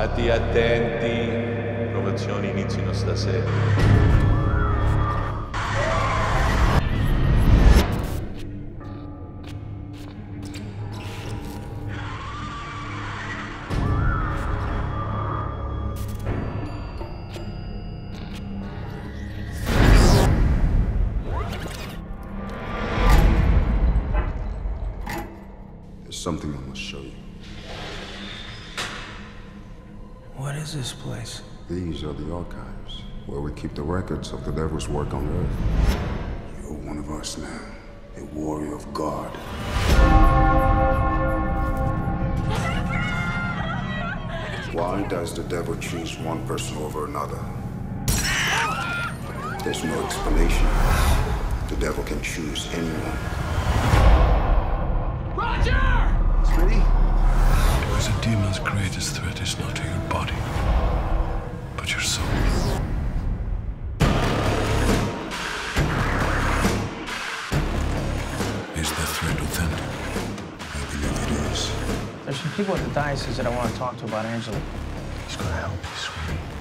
Tutti attenti, provazioni inizino stasera. There's something I must show you. What is this place? These are the archives, where we keep the records of the devil's work on Earth. You're one of us now, a warrior of God. Why does the devil choose one person over another? There's no explanation. The devil can choose anyone. Demon's greatest threat is not to your body, but your soul. Is the threat authentic? I believe it is. There's some people at the diocese that I want to talk to about Angela. He's gonna help you, sweet.